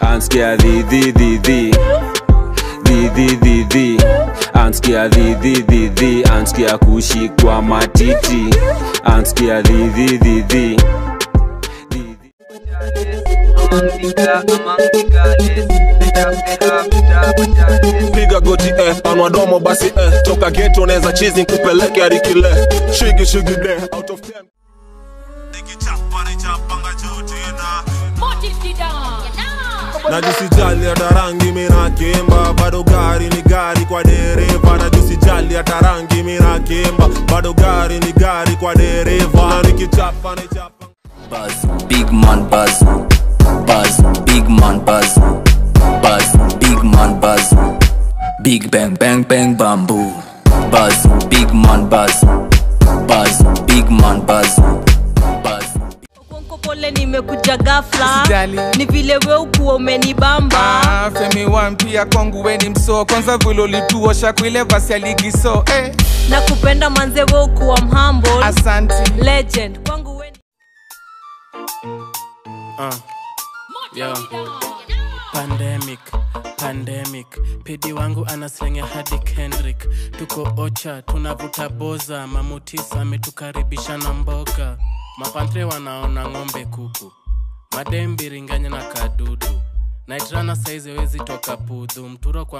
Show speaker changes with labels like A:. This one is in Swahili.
A: anskia dhidhi dhidhi dhidhi dhidhi anskia dhidhi dhidhi anskia kushikwa matiti. Anskia di di di di
B: piga goti eh, panwa domo basi eh, toka geto neza chizi nkupeleke arikile shigi shigi de out of 10 nikichapa nichapanga juu tena na jusijali hata rangi minakimba bado gari ni gari kwa dereva na jusijali hata rangi minakimba bado gari ni gari kwa dereva nikichapa nichapa
C: Buzz, big man buzz. Buzz, big man buzz. Buzz, big man buzz. Big bang bang bang bamboo. Buzz, big man buzz. Buzz, big man. Buzz.
D: Konko gafla ghafla ni vile we ukuwa umenibamba.
E: Ah, femi wampia kwangu weni msoo kwanza vile ulituosha kuile vasi ya ligi eh,
D: na kupenda manze we ukuwa mhambo.
E: Asanti.
D: Legend kwangu we
F: Yo. Pandemic, pandemic. Pidi wangu anaslenge hadi kendrick. Tuko ocha tunavuta boza. Mamutisa ametukaribisha na mboga mapantre wanaona ng'ombe kuku. Madembiringanya na kadudu. Naitrana saizi wezi toka pudhu mturo kwa